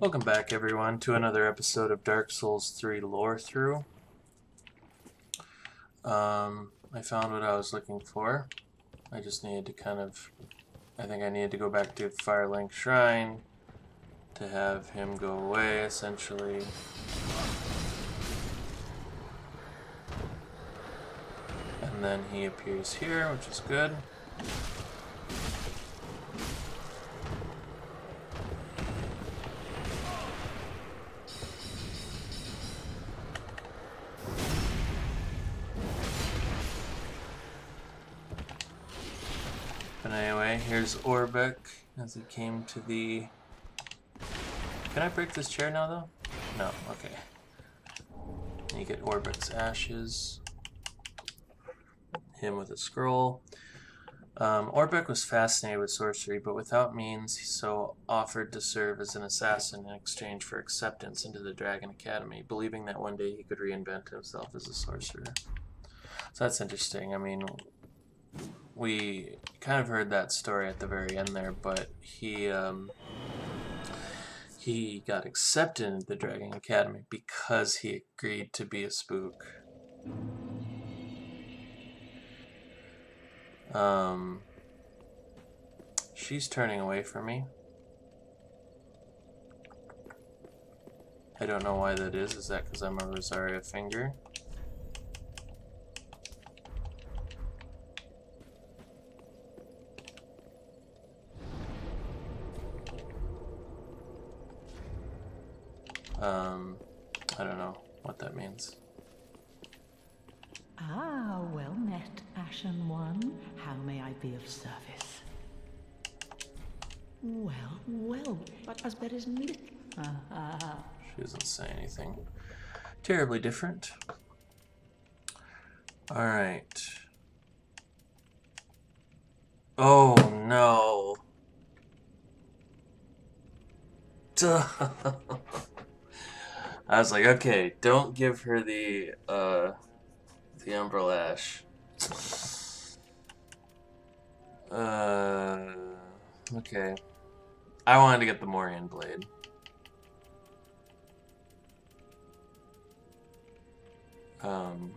Welcome back, everyone, to another episode of Dark Souls 3 Lore Through. Um, I found what I was looking for. I just needed to kind of... I think I needed to go back to Firelink Shrine to have him go away, essentially. And then he appears here, which is good. Orbeck as he came to the... Can I break this chair now, though? No, okay. You get Orbeck's ashes. Him with a scroll. Um, Orbeck was fascinated with sorcery, but without means, he so offered to serve as an assassin in exchange for acceptance into the Dragon Academy, believing that one day he could reinvent himself as a sorcerer. So that's interesting. I mean, we kind of heard that story at the very end there, but he um, he got accepted into the Dragon Academy because he agreed to be a spook. Um, she's turning away from me. I don't know why that is. Is that because I'm a Rosaria finger? Um, I don't know what that means. Ah, well met, Ashen One. How may I be of service? Well, well, bad as ah. She doesn't say anything terribly different. Alright. Oh no. Duh. I was like, okay, don't give her the uh the Umbral Ash. Uh okay. I wanted to get the Morion Blade. Um,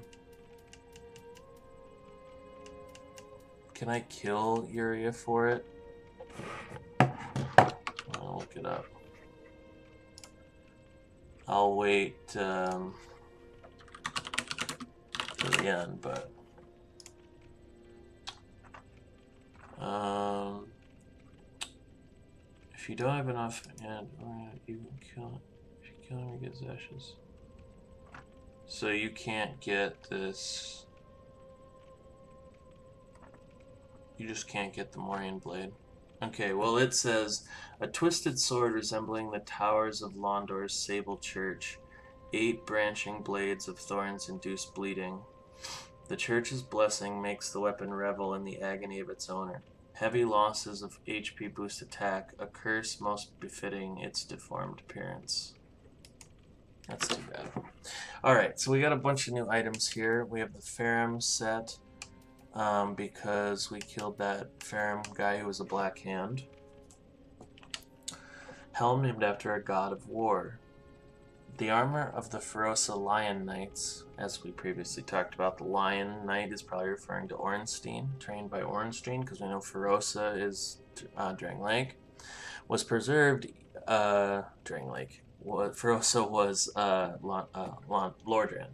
can I kill Yuria for it? I'll look it up. I'll wait um, to the end, but um, if you don't have enough, and you can kill. If you him, he gets ashes. So you can't get this. You just can't get the Morion Blade. Okay, well it says a twisted sword resembling the towers of Londor's Sable Church. Eight branching blades of thorns induce bleeding. The church's blessing makes the weapon revel in the agony of its owner. Heavy losses of HP boost attack, a curse most befitting its deformed appearance. That's too bad. Alright, so we got a bunch of new items here. We have the Faraam set, um, because we killed that Faraam guy who was a Black Hand. Helm named after a god of war. The armor of the Forossa Lion Knights, as we previously talked about, the Lion Knight is probably referring to Ornstein, trained by Ornstein, because we know Forossa is uh, Drangleic, was preserved, uh, Drang Lake, Forossa was uh, uh, Lordran.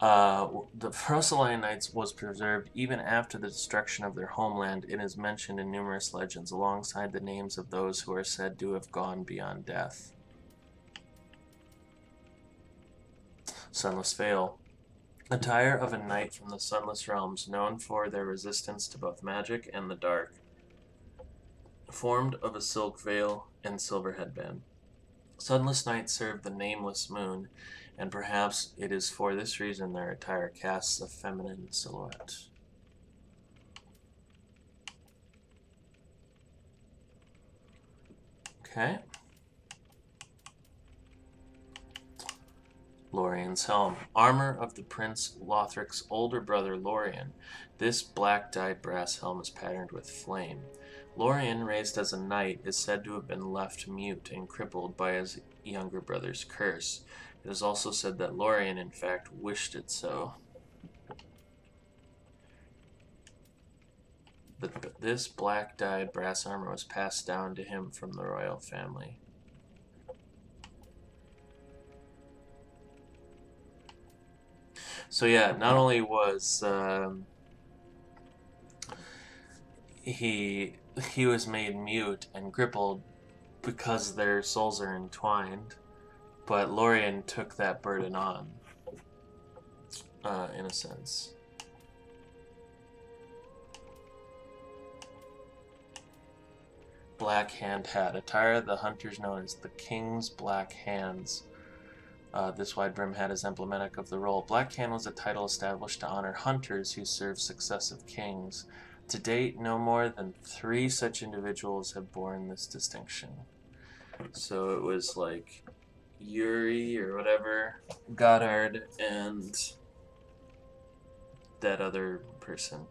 Uh, the Forossa Lion Knights was preserved even after the destruction of their homeland and is mentioned in numerous legends alongside the names of those who are said to have gone beyond death. Sunless Veil. Attire of a knight from the Sunless Realms, known for their resistance to both magic and the dark. Formed of a silk veil and silver headband. Sunless Knights serve the nameless moon, and perhaps it is for this reason their attire casts a feminine silhouette. Okay. Lorian's helm. Armor of the Prince Lothric's older brother Lorian. This black dyed brass helm is patterned with flame. Lorian, raised as a knight, is said to have been left mute and crippled by his younger brother's curse. It is also said that Lorian, in fact, wished it so. But this black dyed brass armor was passed down to him from the royal family. So yeah, not only was um, he he was made mute and crippled because their souls are entwined, but Lorian took that burden on, uh, in a sense. Black Hand Hat, attire the hunters known as the King's Black Hands. Uh, this wide brim hat is emblematic of the role. Black Hand was a title established to honor hunters who served successive kings. To date, no more than three such individuals have borne this distinction. So it was like Yuri or whatever, Gotthard, and that other person.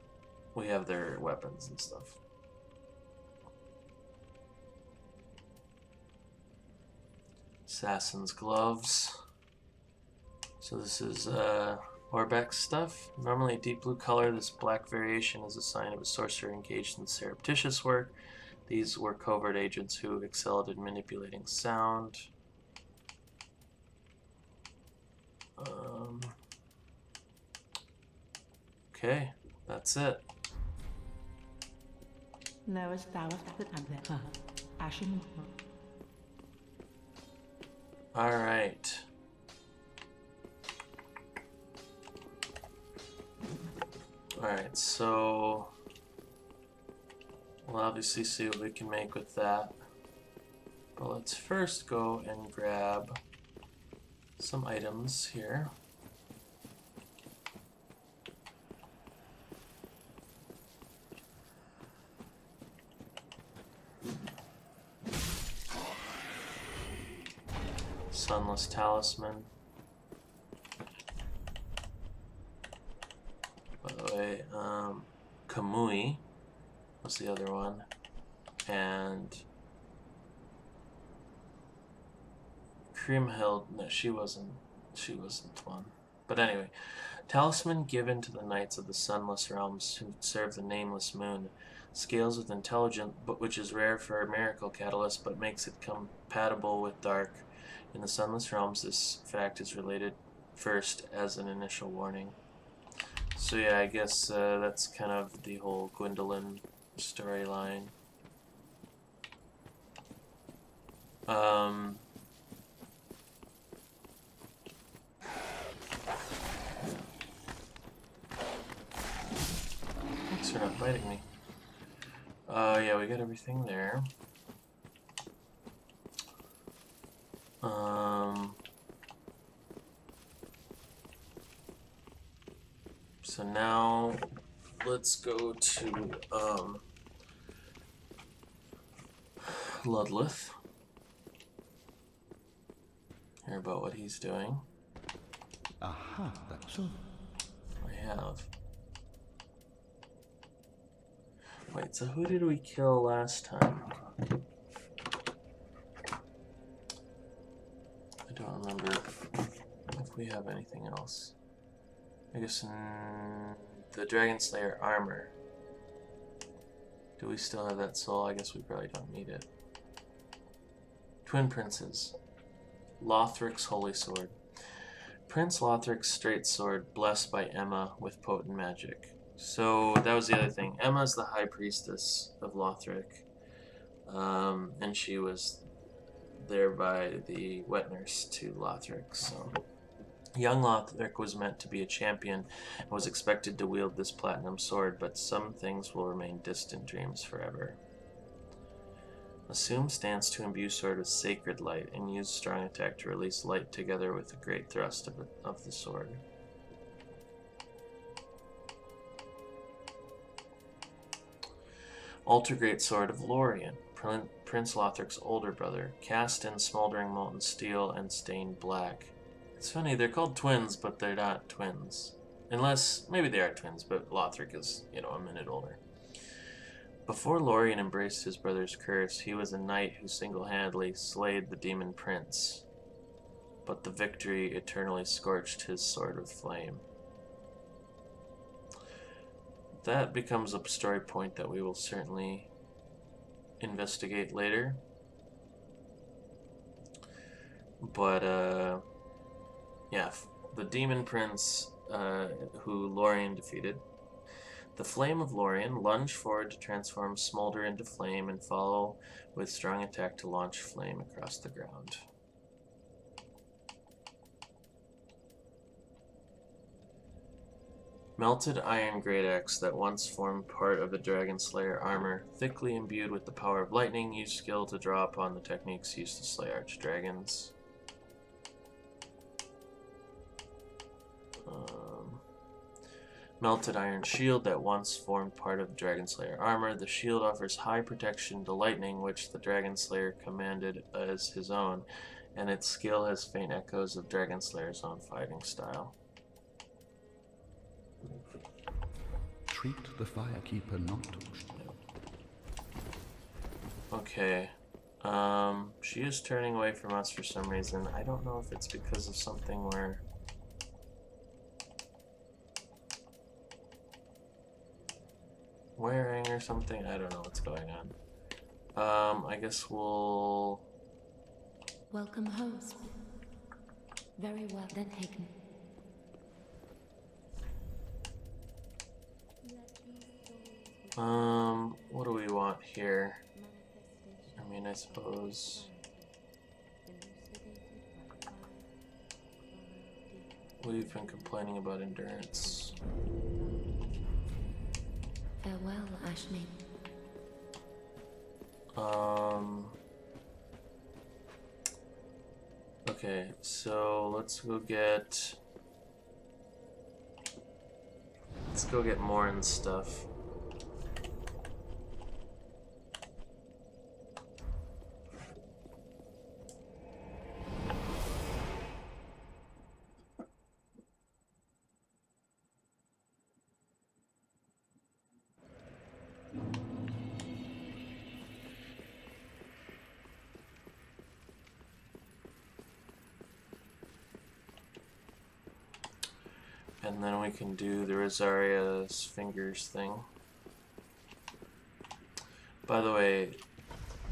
We have their weapons and stuff. Assassin's gloves. So this is uh, Orbeck stuff. Normally a deep blue color, this black variation is a sign of a sorcerer engaged in surreptitious work. These were covert agents who excelled in manipulating sound. Um, okay, that's it. Knowest thou of the Huh. Ashen. All right. All right, so we'll obviously see what we can make with that. But let's first go and grab some items here. Sunless Talisman. By the way, um, Kamui was the other one. And Kriemhild, no, she wasn't, she wasn't one. But anyway, talisman given to the knights of the sunless realms who serve the nameless moon. Scales with intelligent, but which is rare for a miracle catalyst, but makes it compatible with dark. In the sunless realms, this fact is related first as an initial warning. So yeah, I guess uh, that's kind of the whole Gwyndolin storyline. Um, thanks for not biting me. Uh, yeah, we got everything there. Um, so now let's go to um, Ludleth. Hear about what he's doing. Aha, that's all. I have. Wait, so who did we kill last time? I don't remember if we have anything else. I guess mm, the Dragon Slayer armor. Do we still have that soul? I guess we probably don't need it. Twin Princes. Lothric's Holy Sword. Prince Lothric's straight sword, blessed by Emma with potent magic. So that was the other thing. Emma's the high priestess of Lothric, um, and she was there by the wet nurse to Lothric. So young Lothric was meant to be a champion and was expected to wield this platinum sword, but some things will remain distant dreams forever. Assume stance to imbue sword with sacred light and use strong attack to release light together with the great thrust of, of the sword. Alter Great Sword of Lorian, Prin- Prince Lothric's older brother, cast in smoldering molten steel and stained black. It's funny, they're called twins, but they're not twins. Unless, maybe they are twins, but Lothric is, you know, a minute older. Before Lorian embraced his brother's curse, he was a knight who single-handedly slayed the demon prince. But the victory eternally scorched his sword with flame. That becomes a story point that we will certainly investigate later. But, uh, yeah, the demon prince uh, who Lorian defeated the flame of Lorian lunged forward to transform Smolder into flame and follow with strong attack to launch flame across the ground. Melted iron great axe that once formed part of the Dragon Slayer armor, thickly imbued with the power of lightning, used skill to draw upon the techniques used to slay archdragons. Um, melted iron shield that once formed part of Dragon Slayer armor. The shield offers high protection to lightning, which the Dragon Slayer commanded as his own, and its skill has faint echoes of Dragon Slayer's own fighting style. Treat the firekeeper not to. Okay. Um, she is turning away from us for some reason. I don't know if it's because of something where wearing or something. I don't know what's going on. Um, I guess we'll. Welcome, host. Very well then, Hagen. Um, what do we want here? I mean, I suppose. We've been complaining about endurance. Farewell, Ashmi. Um. Okay, so let's go get. Let's go get Morne's stuff. And then we can do the Rosaria's fingers thing. By the way,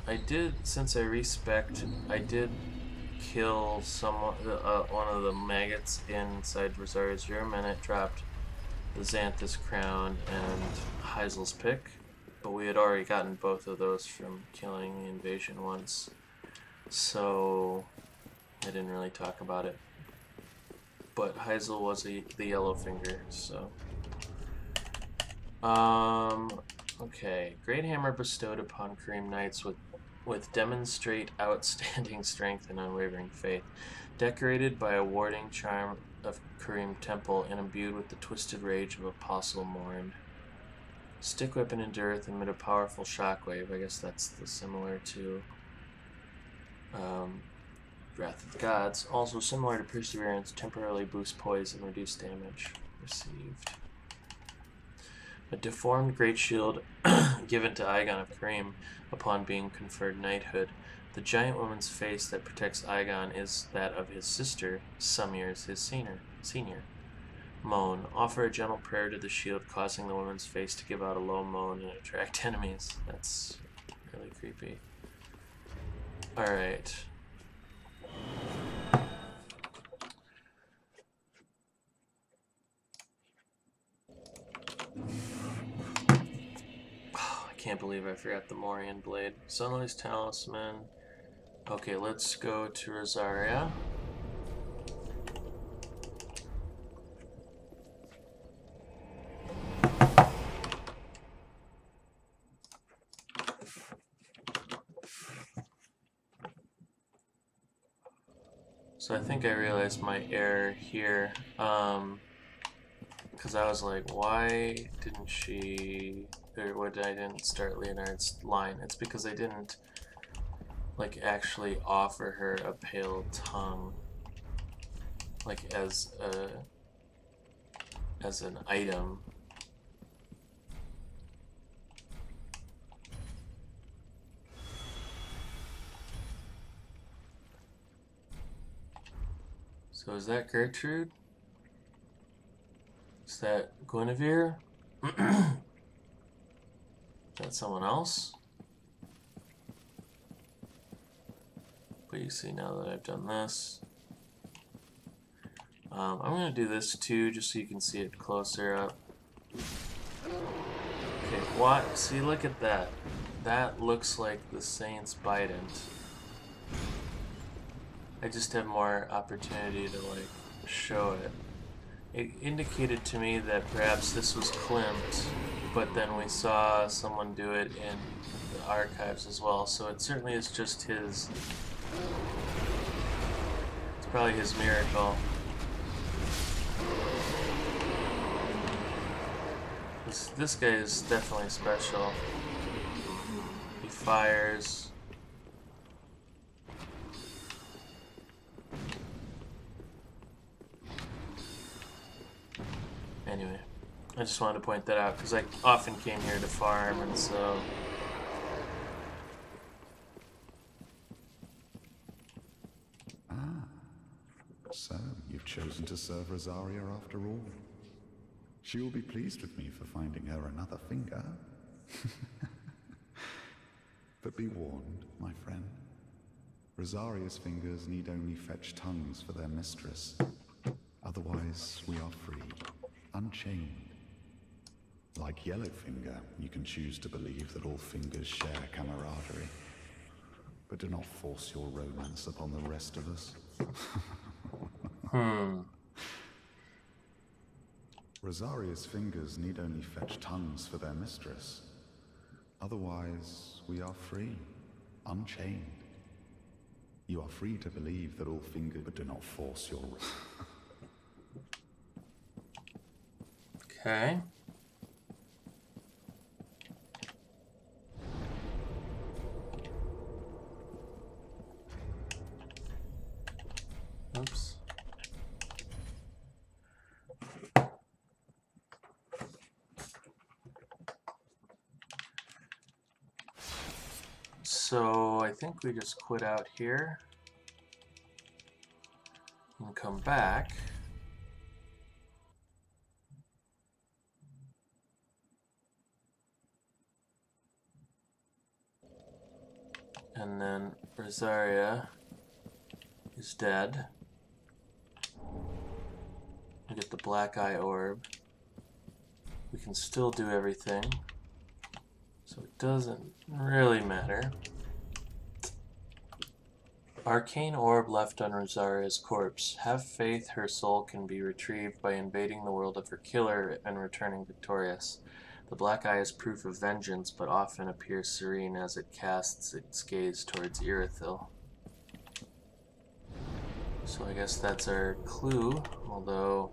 I did, since I respect, I did kill someone, uh, one of the maggots inside Rosaria's room, and it dropped the Xanthous crown and Heysel's pick. But we had already gotten both of those from killing the invasion once. So I didn't really talk about it but Heysel was a, the yellow finger, so. Um, okay. Great Hammer bestowed upon Carim Knights with, with demonstrate outstanding strength and unwavering faith. Decorated by a warding charm of Carim Temple and imbued with the twisted rage of Apostle Morne. Stick weapon endureth amid a powerful shockwave. I guess that's the similar to um, Wrath of the Gods, also similar to Perseverance, temporarily boosts poise and reduce damage received. A deformed great shield given to Eygon of Carim upon being conferred knighthood. The giant woman's face that protects Eygon is that of his sister, years his senior. senior. Moan. Offer a gentle prayer to the shield, causing the woman's face to give out a low moan and attract enemies. That's really creepy. Alright. I can't believe I forgot the Morion Blade. Sunrise Talisman. Okay, let's go to Rosaria. So I think I realized my error here. Um, because I was like, why didn't she, or why did I didn't start Leonard's line? It's because I didn't, like, actually offer her a pale tongue, like, as a, as an item. So is that Gertrude? Is that Gwynevere? is that someone else? But you see now that I've done this. Um, I'm going to do this too, just so you can see it closer up. Okay, what? See, look at that. That looks like the Saint's Bident. I just have more opportunity to, like, show it. It indicated to me that perhaps this was Klimt, but then we saw someone do it in the archives as well, so it certainly is just his... It's probably his miracle. This, this guy is definitely special. He fires. I just wanted to point that out because I often came here to farm and so... Ah, so, you've chosen to serve Rosaria after all. She will be pleased with me for finding her another finger. but be warned, my friend. Rosaria's fingers need only fetch tongues for their mistress. Otherwise, we are free, unchained. Like Yellowfinger, you can choose to believe that all fingers share camaraderie. But do not force your romance upon the rest of us. Hmm. Rosaria's fingers need only fetch tongues for their mistress. Otherwise, we are free, unchained. You are free to believe that all fingers, but do not force your. Okay. Oops. So I think we just quit out here and come back. And then Rosaria is dead. We get the black eye orb. We can still do everything. So it doesn't really matter. Arcane orb left on Rosaria's corpse. Have faith her soul can be retrieved by invading the world of her killer and returning victorious. The black eye is proof of vengeance, but often appears serene as it casts its gaze towards Irithyll. So I guess that's our clue, although...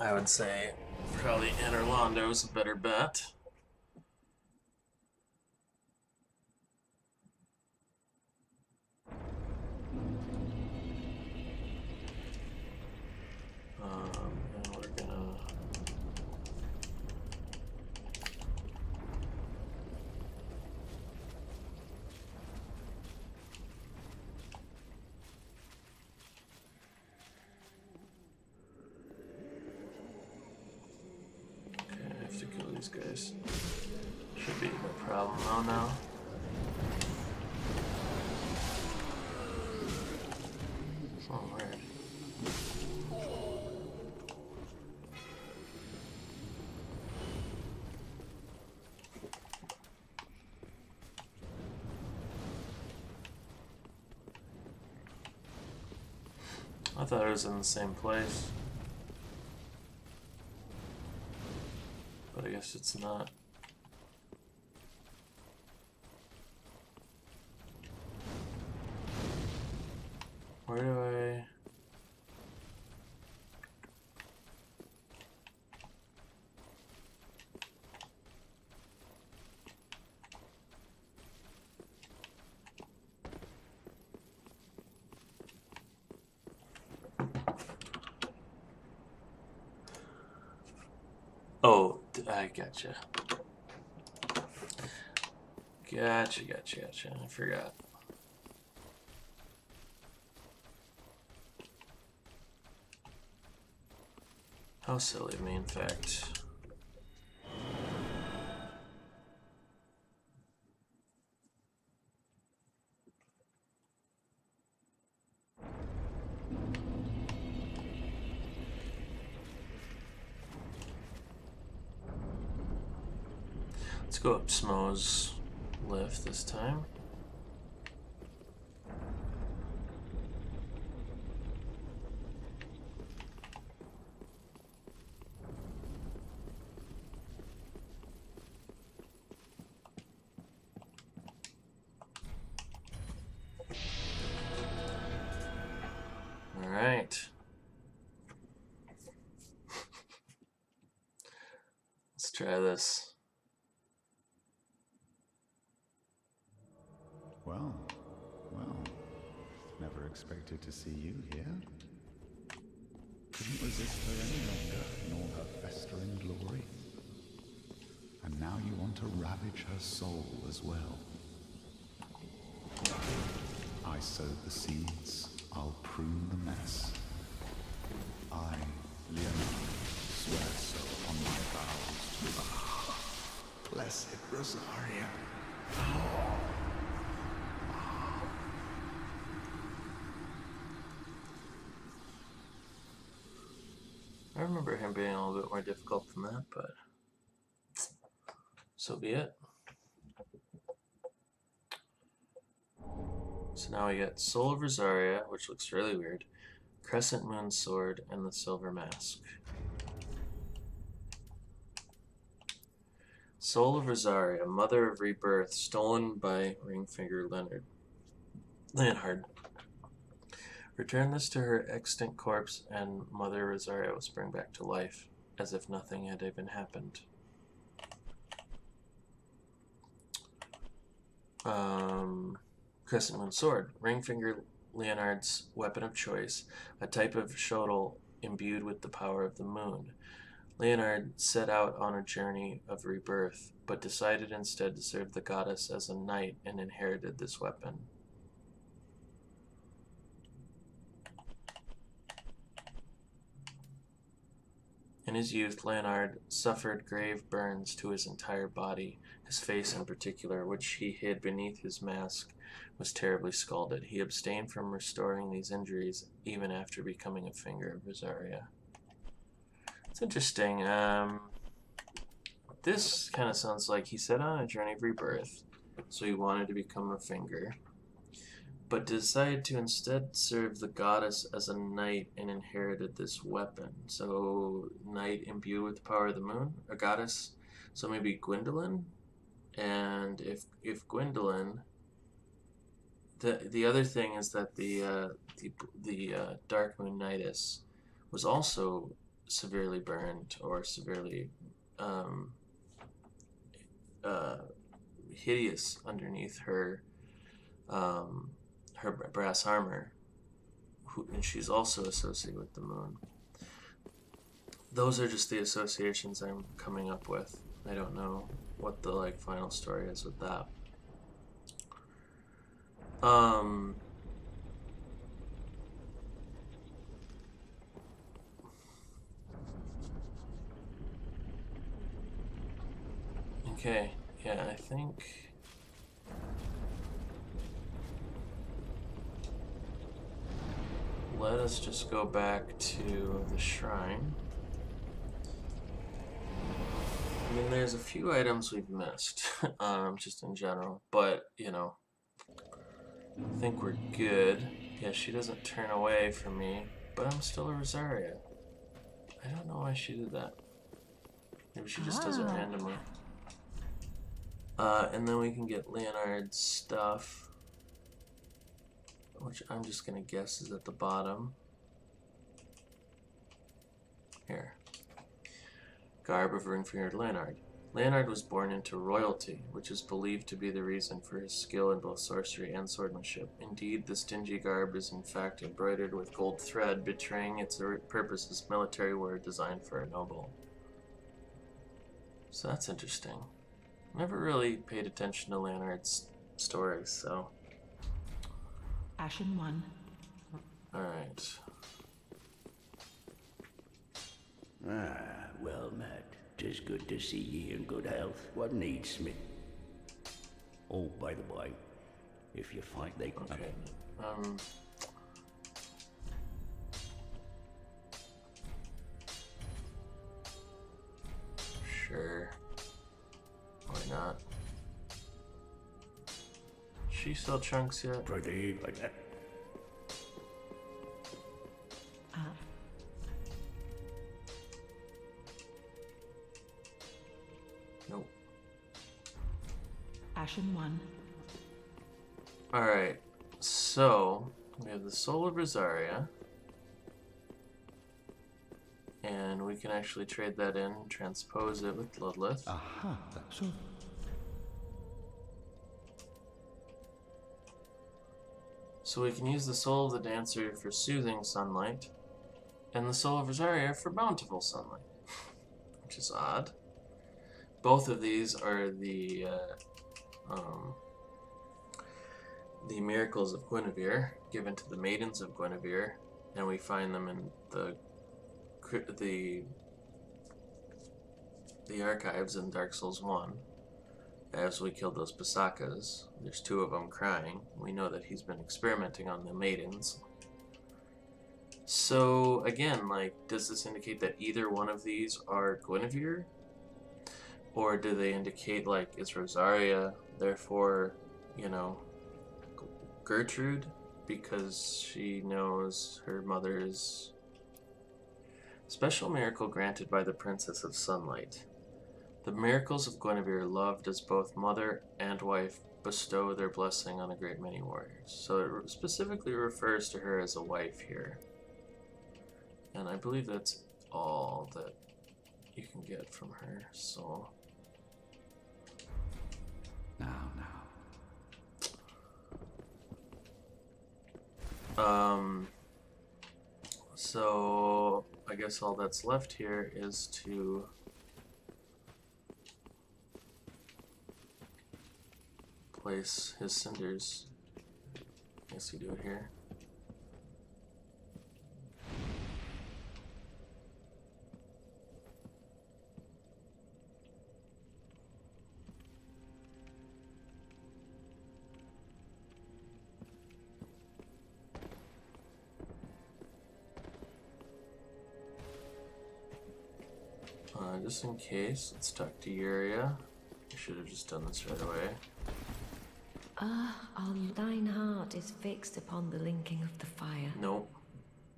I would say probably Anor is a better bet. Um, and we're gonna Okay, I have to kill these guys. Should be no problem though now. Oh, weird. I thought it was in the same place. But I guess it's not. gotcha. Gotcha, gotcha, gotcha. I forgot. How silly of me, in fact. Let's go up Smo's lift this time. I remember him being a little bit more difficult than that, but so be it. So now we got Soul of Rosaria, which looks really weird, Crescent Moon Sword, and the Silver Mask. Soul of Rosaria, Mother of Rebirth, stolen by Ringfinger Leonard. Leonhard. Return this to her extant corpse, and Mother Rosaria will spring back to life, as if nothing had even happened. Um, Crescent Moon Sword. Ringfinger Leonard's weapon of choice, a type of shotel imbued with the power of the moon. Leonard set out on a journey of rebirth, but decided instead to serve the goddess as a knight and inherited this weapon. In his youth, Leonard suffered grave burns to his entire body. His face, in particular, which he hid beneath his mask, was terribly scalded. He abstained from restoring these injuries even after becoming a finger of Rosaria. It's interesting. Um, this kind of sounds like he set on a journey of rebirth, so he wanted to become a finger, but decided to instead serve the goddess as a knight and inherited this weapon. So, knight imbued with the power of the moon, a goddess. So maybe Gwyndolin, and if if Gwyndolin, the the other thing is that the uh, the the uh, Dark Moon Knightess was also severely burned or severely um, uh, hideous underneath her um, her brass armor, who, and she's also associated with the moon. Those are just the associations I'm coming up with. I don't know what the like final story is with that. Um. Okay, yeah, I think. Let us just go back to the shrine. I mean, there's a few items we've missed, um, just in general, but, you know, I think we're good. Yeah, she doesn't turn away from me, but I'm still a Rosaria. I don't know why she did that. Maybe she just does it Ah. randomly. Uh, and then we can get Leonard's stuff, which I'm just gonna guess is at the bottom. Here. Garb of ring-fingered Leonard. Leonard was born into royalty, which is believed to be the reason for his skill in both sorcery and swordsmanship. Indeed, this dingy garb is in fact embroidered with gold thread, betraying its purpose as military wear designed for a noble. So that's interesting. Never really paid attention to Leonard's stories, so. Ashen one. Alright. Ah, well met. Tis good to see ye in good health. What needs, Smith? Oh, by the by, if you find they... Okay. Um. Sure. Why not? She still chunks yet? Pretty like that. Ah, Nope. Ashen one. Alright. So, we have the Soul of Rosaria. And we can actually trade that in, transpose it with Ludleth. Aha, that's so. So we can use the Soul of the Dancer for soothing sunlight, and the Soul of Rosaria for bountiful sunlight, which is odd. Both of these are the uh, um, the miracles of Gwynevere given to the maidens of Gwynevere, and we find them in the the the archives in Dark Souls One. As we killed those Pasakas, there's two of them crying. We know that he's been experimenting on the maidens. So again, like, does this indicate that either one of these are Gwynevere? Or do they indicate like it's Rosaria, therefore, you know, Gertrude, because she knows her mother is special miracle granted by the Princess of Sunlight. The miracles of Gwynevere loved as both mother and wife bestow their blessing on a great many warriors. So it specifically refers to her as a wife here. And I believe that's all that you can get from her. So Now, now. Um. So I guess all that's left here is to place his cinders. I guess we do it here. Just in case, let's talk to Yuria. I should have just done this right away. Ah, on thine heart is fixed upon the linking of the fire. Nope.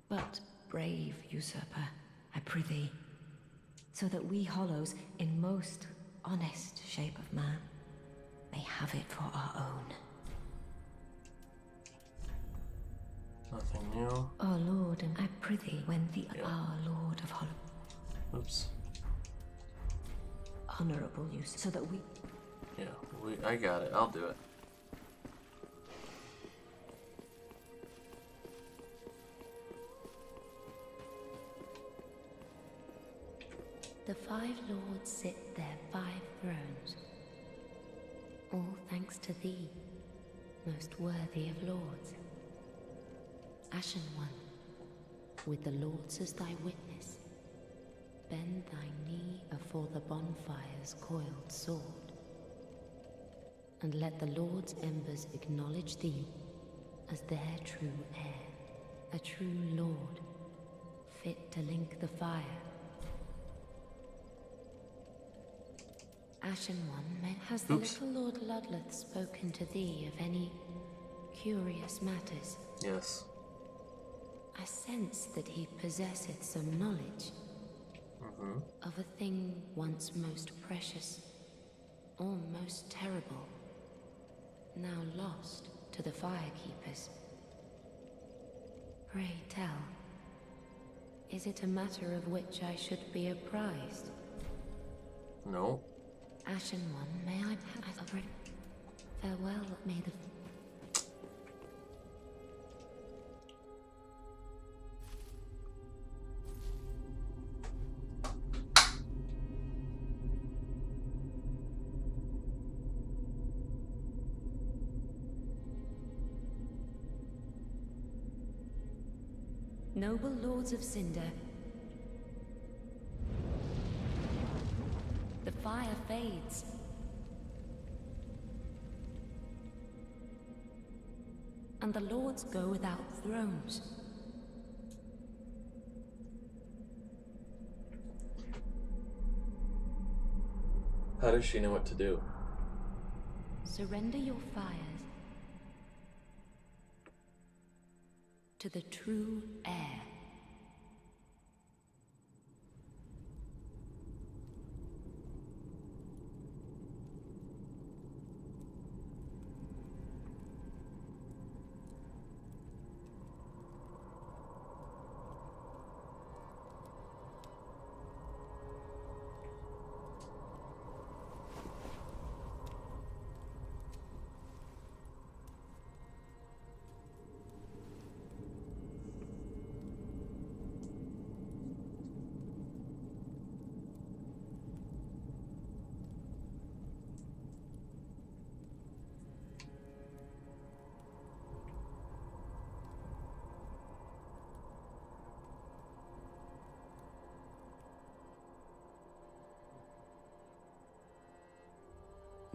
But, brave usurper, I prithee, so that we hollows, in most honest shape of man, may have it for our own. Nothing new. Our Lord, and I prithee, when the Yeah. Our Lord of Hollow, Oops. Honorable use, so that we Yeah, we, I got it. I'll do it. The five lords sit their five thrones. All thanks to thee, most worthy of lords. Ashen One, with the lords as thy witness, knee afore the bonfire's coiled sword. And let the lord's embers acknowledge thee as their true heir, a true lord, fit to link the fire Ashen One, may- has the Oops. little Lord Ludleth spoken to thee of any curious matters? Yes. I sense that he possesseth some knowledge Mm-hmm. of a thing once most precious, or most terrible, now lost to the firekeepers. Pray tell, is it a matter of which I should be apprised? No. Ashen One, may I have a farewell, may the noble lords of Cinder. The fire fades. And the lords go without thrones. How does she know what to do? Surrender your fires to the true heir.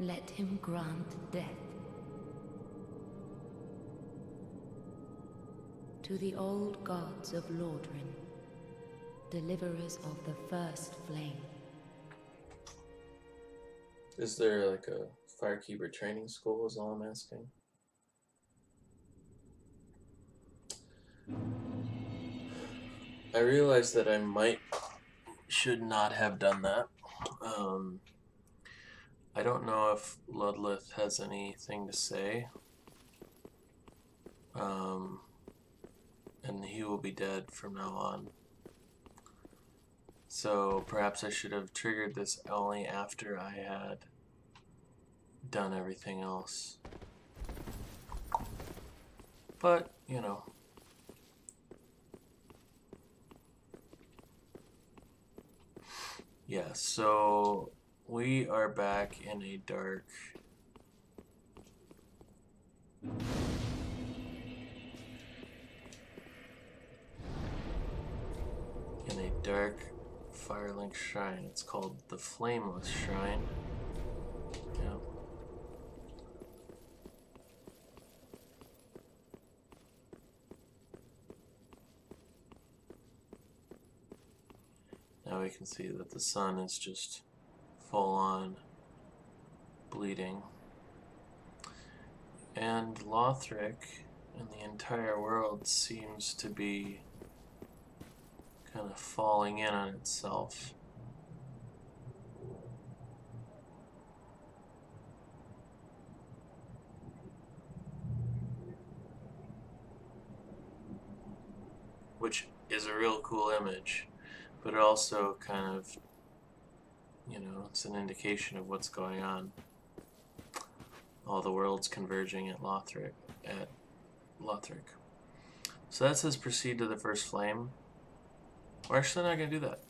Let him grant death. To the old gods of Lordran, deliverers of the first flame. Is there like a firekeeper training school? Is all I'm asking. I realize that I might should not have done that. Um, I don't know if Ludleth has anything to say. Um, and he will be dead from now on. So perhaps I should have triggered this only after I had done everything else. But, you know. Yeah, so we are back in a dark in a dark Firelink shrine. It's called the Flameless Shrine. Yeah. Now we can see that the sun is just full on bleeding. And Lothric and the entire world seems to be kind of falling in on itself. Which is a real cool image, but it also kind of, you know, it's an indication of what's going on. All the worlds converging at Lothric, at Lothric. So that says proceed to the first flame. We're actually not going to do that.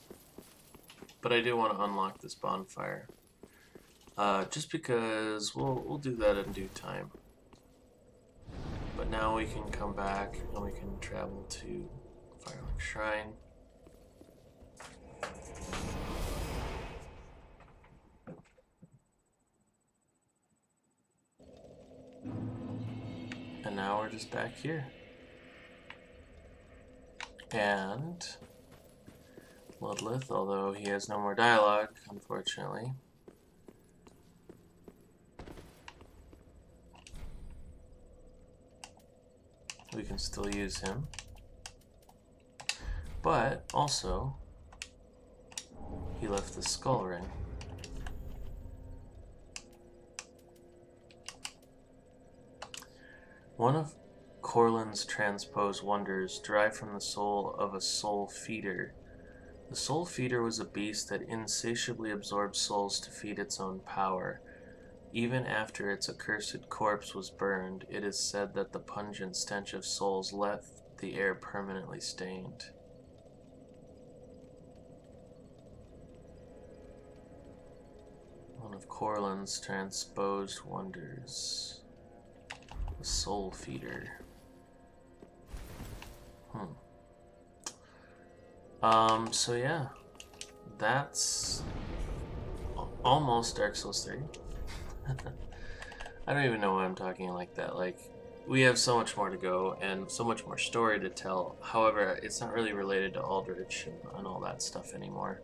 But I do want to unlock this bonfire. Uh, just because we'll, we'll do that in due time. But now we can come back and we can travel to Firelink Shrine. And now we're just back here. And Ludleth, although he has no more dialogue, unfortunately. We can still use him. But, also, he left the skull ring. One of Corlin's transposed wonders derived from the soul of a soul feeder. The soul feeder was a beast that insatiably absorbed souls to feed its own power. Even after its accursed corpse was burned, it is said that the pungent stench of souls left the air permanently stained. One of Corlin's transposed wonders. Soul feeder. Hmm. Um, so yeah. That's almost Dark Souls 3. I don't even know why I'm talking like that. Like, we have so much more to go and so much more story to tell. However, it's not really related to Aldrich and, and all that stuff anymore.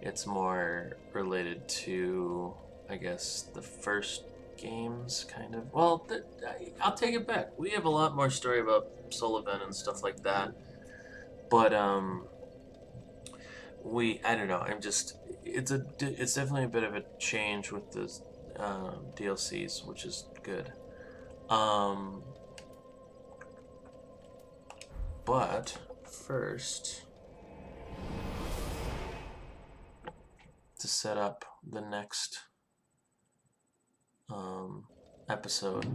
It's more related to, I guess, the first games, kind of. Well, I'll take it back. We have a lot more story about Sullivan and stuff like that. But, um, we, I don't know, I'm just, it's a, it's definitely a bit of a change with the um, DLCs, which is good. Um, but first, to set up the next um, episode.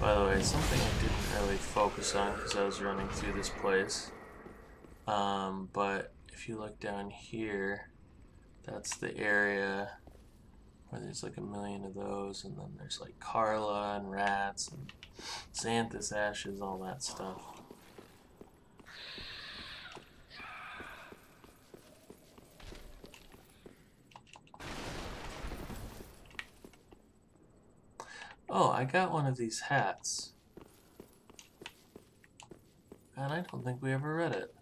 By the way, something I didn't really focus running through this place. Um, but if you look down here, that's the area where there's like a million of those, and then there's like Karla and rats and Xanthous ashes, all that stuff. Oh, I got one of these hats. And I don't think we ever read it.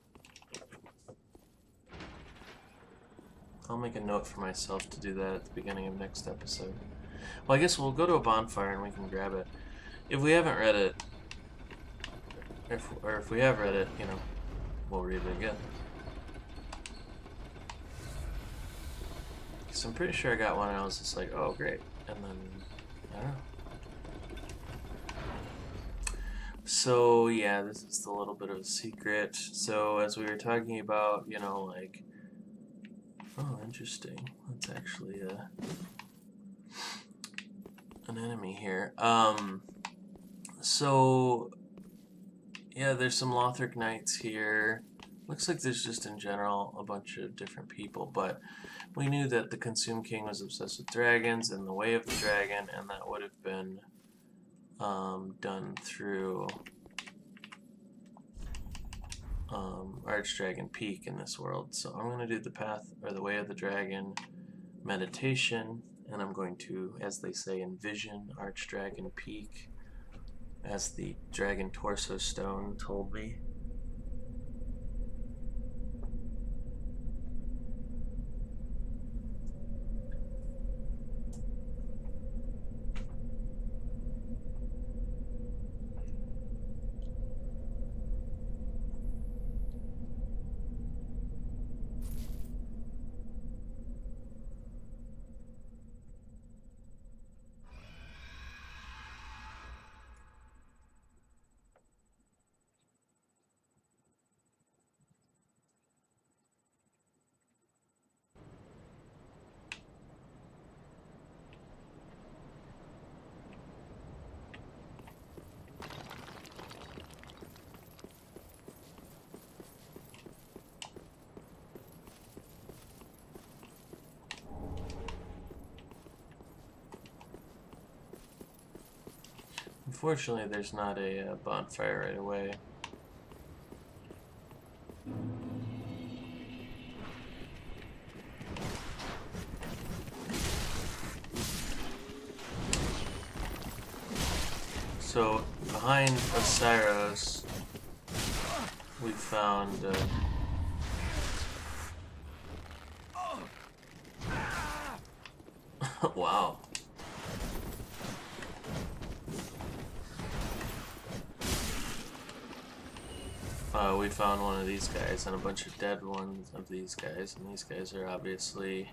I'll make a note for myself to do that at the beginning of next episode. Well, I guess we'll go to a bonfire and we can grab it. If we haven't read it, if, or if we have read it, you know, we'll read it again. Because I'm pretty sure I got one and I was just like, oh, great. And then, I don't know. So yeah, this is a little bit of a secret. So as we were talking about, you know, like, oh, interesting. That's actually a an enemy here. Um, so yeah, there's some Lothric knights here. Looks like there's just in general a bunch of different people, but we knew that the Consume King was obsessed with dragons and the Way of the Dragon, and that would have been um, done through um, Archdragon Peak in this world. So I'm going to do the Path or the Way of the Dragon meditation, and I'm going to, as they say, envision Archdragon Peak as the Dragon Torso Stone told me. Unfortunately, there's not a uh, bonfire right away. So, behind Oceiros, we found. Uh, wow. Uh, we found one of these guys and a bunch of dead ones of these guys, and these guys are obviously.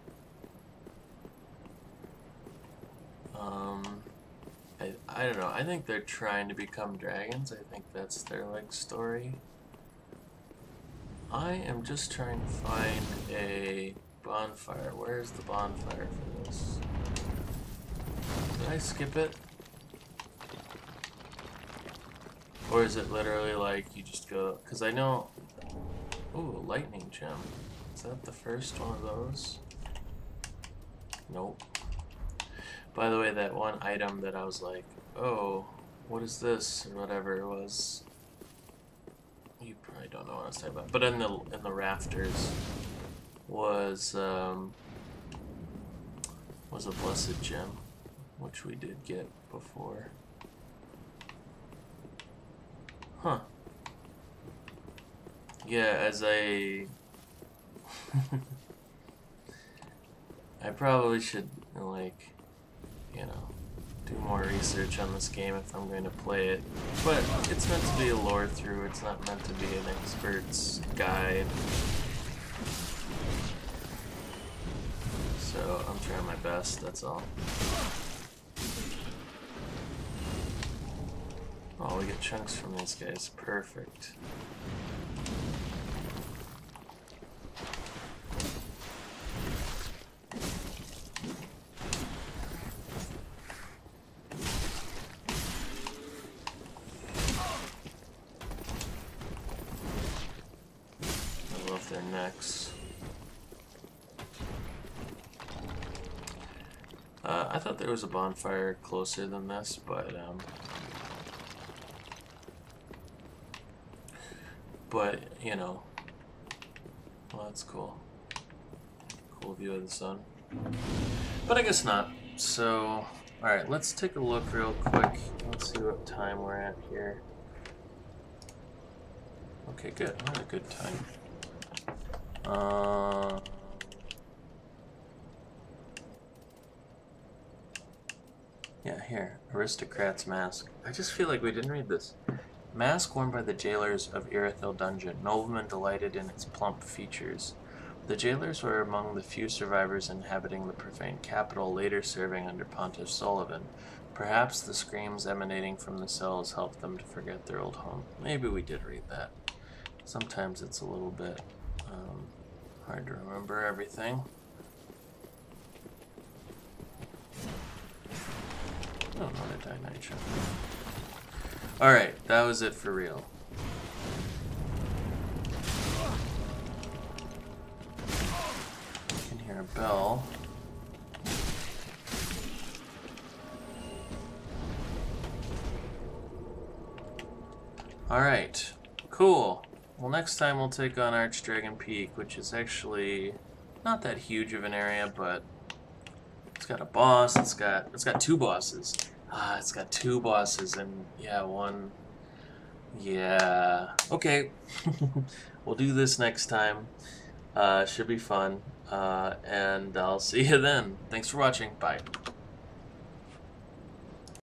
Um, I, I don't know. I think they're trying to become dragons. I think that's their like story. I am just trying to find a bonfire. Where's the bonfire for this? Did I skip it? Or is it literally like you just go... Because I know... Ooh, lightning gem. Is that the first one of those? Nope. By the way, that one item that I was like, oh, what is this? Or whatever it was. You probably don't know what I was talking about. But in the in the rafters was um, was a blessed gem, which we did get before. Huh. Yeah, as I... I probably should, like, you know, do more research on this game if I'm going to play it. But it's meant to be a lore through, it's not meant to be an expert's guide. So I'm trying my best, that's all. Oh, we get chunks from these guys. Perfect. Uh, I thought there was a bonfire closer than this, but um, but you know, well, that's cool. Cool view of the sun. But I guess not. So, alright, let's take a look real quick. Let's see what time we're at here. Okay, good. We're a good time. Uh, yeah, here. Aristocrat's Mask. I just feel like we didn't read this. Mask worn by the jailers of Irithyll Dungeon. Noblemen delighted in its plump features. The jailers were among the few survivors inhabiting the profane capital, later serving under Pontiff Sullivan. Perhaps the screams emanating from the cells helped them to forget their old home. Maybe we did read that. Sometimes it's a little bit um, hard to remember everything. Oh, not a die. Alright, that was it for real. I can hear a bell. Alright, cool. Well, next time we'll take on Archdragon Peak, which is actually not that huge of an area, but it's got a boss, it's got it's got two bosses. Ah, it's got two bosses and yeah, one yeah. Okay. we'll do this next time. Uh should be fun. Uh and I'll see you then. Thanks for watching. Bye.